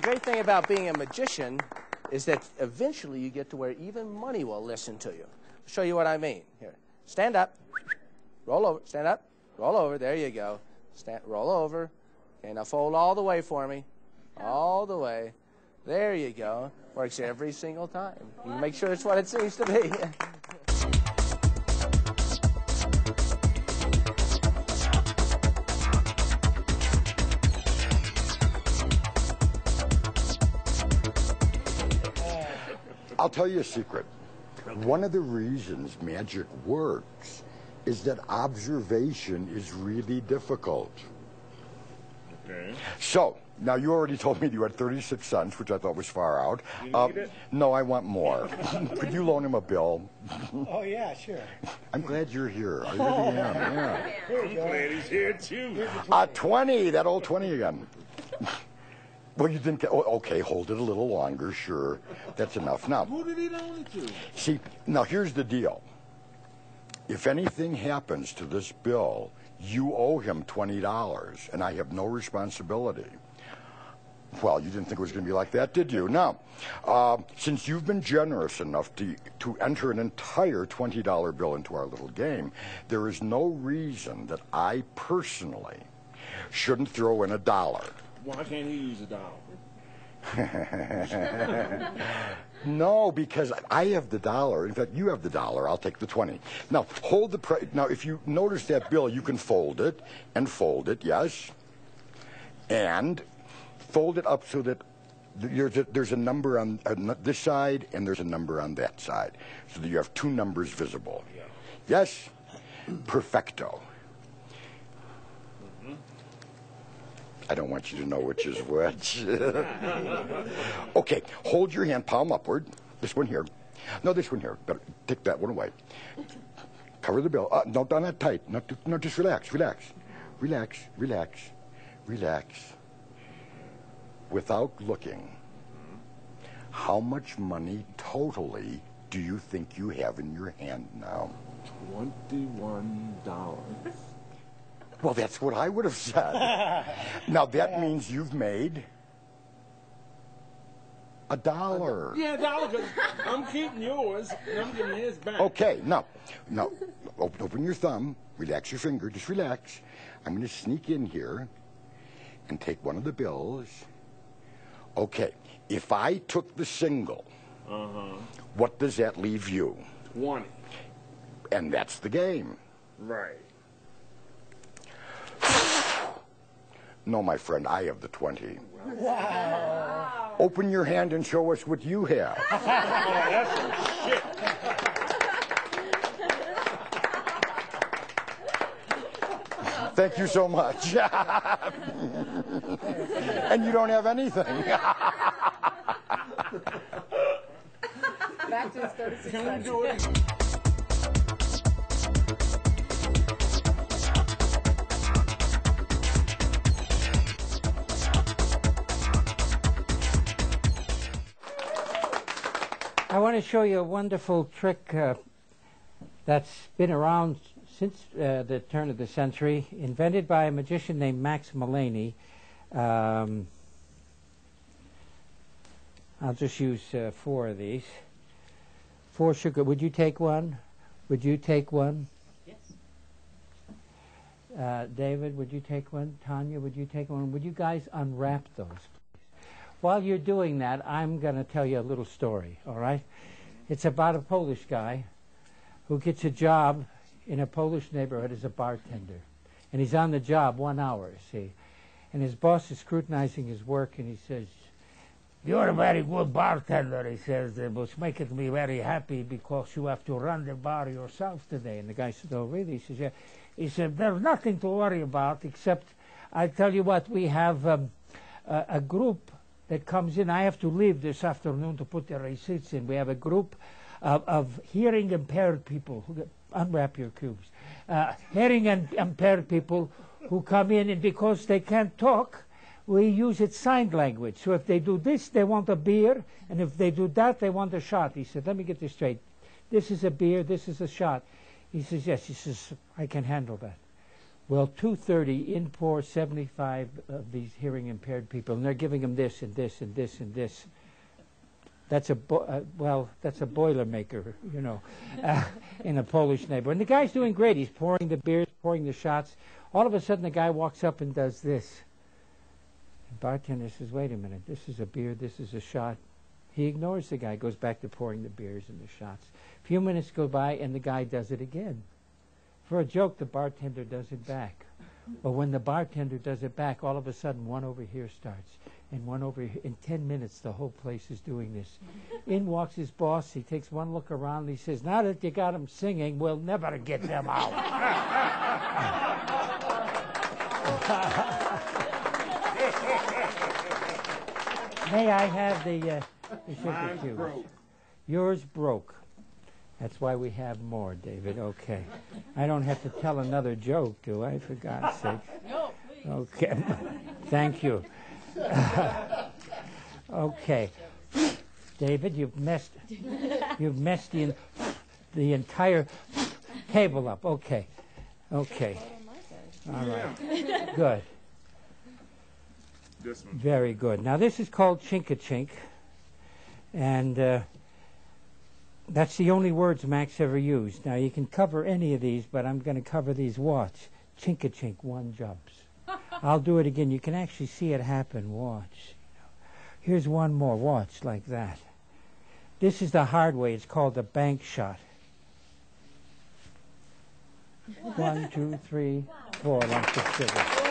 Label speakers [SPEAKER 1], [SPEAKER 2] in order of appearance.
[SPEAKER 1] great thing about being a magician is that eventually you get to where even money will listen to you. I'll show you what I mean. Here, stand up, roll over, stand up, roll over. There you go. Stand, roll over. Okay, now fold all the way for me, all the way. There you go. Works every single time. You make sure it's what it seems to be.
[SPEAKER 2] I'll tell you a secret. One of the reasons magic works is that observation is really difficult.
[SPEAKER 3] Okay.
[SPEAKER 2] So, now you already told me you had 36 cents, which I thought was far out.
[SPEAKER 3] You
[SPEAKER 2] Uh,
[SPEAKER 3] need it?
[SPEAKER 2] no, I want more. Could you loan him a bill?
[SPEAKER 4] Oh, yeah, sure.
[SPEAKER 2] I'm glad you're here. I really am, yeah.
[SPEAKER 3] I'm
[SPEAKER 4] you go.
[SPEAKER 3] glad he's here too.
[SPEAKER 2] Uh, 20, that old 20 again. Well, you didn't get, oh, okay, hold it a little longer, sure. That's enough. Now,
[SPEAKER 3] Who did he loan it to?
[SPEAKER 2] See, now here's the deal. If anything happens to this bill, you owe him $20, and I have no responsibility. Well, you didn't think it was going to be like that, did you? Now, uh, since you've been generous enough to, to enter an entire $20 bill into our little game, there is no reason that I personally shouldn't throw in a dollar.
[SPEAKER 3] Why can't he use a dollar?
[SPEAKER 2] No, because I have the dollar. In fact, you have the dollar. I'll take the 20. Now, hold the pri- Now, if you notice that bill, you can fold it and fold it, yes? And fold it up so that there's a, there's a number on, on this side and there's a number on that side. So that you have two numbers visible. Yes? Perfecto. I don't want you to know which is which. okay, hold your hand palm upward. This one here. No, this one here. Better take that one away. Cover the bill. Uh, no, not that tight. Too- no, just relax, relax, relax, relax, relax. Without looking, how much money totally do you think you have in your hand now?
[SPEAKER 3] Twenty-one dollars.
[SPEAKER 2] Well, that's what I would have said. now that means you've made a dollar.
[SPEAKER 3] Yeah, dollar. Cause I'm keeping yours and I'm getting his back.
[SPEAKER 2] Okay, now, now, open, open your thumb, relax your finger, just relax. I'm going to sneak in here and take one of the bills. Okay, if I took the single,
[SPEAKER 3] Uh huh.
[SPEAKER 2] what does that leave you?
[SPEAKER 3] Twenty.
[SPEAKER 2] And that's the game.
[SPEAKER 3] Right.
[SPEAKER 2] No, my friend, I have the 20. Wow. Open your hand and show us what you have.
[SPEAKER 3] Oh, that's some shit.
[SPEAKER 2] Thank you so much. and you don't have anything.
[SPEAKER 5] Back to his
[SPEAKER 6] I want to show you a wonderful trick uh, that's been around since uh, the turn of the century, invented by a magician named Max Malini. Um, I'll just use uh, four of these. Four sugar. Would you take one? Would you take one?
[SPEAKER 5] Yes.
[SPEAKER 6] Uh, David, would you take one? Tanya, would you take one? Would you guys unwrap those? While you're doing that, I'm going to tell you a little story, all right? It's about a Polish guy who gets a job in a Polish neighborhood as a bartender. And he's on the job one hour, see? And his boss is scrutinizing his work, and he says, You're a very good bartender, he says, "uh, which makes me very happy because you have to run the bar yourself today. And the guy said, Oh, really? He says, Yeah. He said, There's nothing to worry about except, I tell you what, we have um, a, a group that comes in. I have to leave this afternoon to put the receipts in. We have a group of, of hearing impaired people who get, unwrap your cubes. Uh, hearing and impaired people who come in, and because they can't talk, we use it sign language. So if they do this, they want a beer, and if they do that, they want a shot. He said, "Let me get this straight. This is a beer. This is a shot." He says, "Yes." He says, "I can handle that." Well, 230 in pour 75 of these hearing impaired people, and they're giving them this and this and this and this. That's a uh, well, that's a boilermaker, you know, uh, in a Polish neighborhood. And the guy's doing great. He's pouring the beers, pouring the shots. All of a sudden, the guy walks up and does this. The bartender says, "Wait a minute. This is a beer. This is a shot." He ignores the guy, goes back to pouring the beers and the shots. A few minutes go by, and the guy does it again. For a joke, the bartender does it back. But when the bartender does it back, all of a sudden one over here starts, and one over here. In 10 minutes, the whole place is doing this. In walks his boss. He takes one look around, and he says, Now that you got them singing, we'll never get them out. May I have the, uh, the sugar
[SPEAKER 3] Mine broke.
[SPEAKER 6] Yours broke. That's why we have more, David. Okay. I don't have to tell another joke, do I, for God's sake?
[SPEAKER 4] No, please.
[SPEAKER 6] Okay. Thank you. okay. David, you've messed you've messed the the entire table up. Okay. Okay. All right. Good.
[SPEAKER 3] This one.
[SPEAKER 6] Very good. Now this is called Chinkachink, and uh, that's the only words Max ever used. Now you can cover any of these, but I'm going to cover these. Watch, Chink-a-chink, one jumps. I'll do it again. You can actually see it happen. Watch. Here's one more. Watch like that. This is the hard way. It's called the bank shot. One, two, three, four lumps of sugar.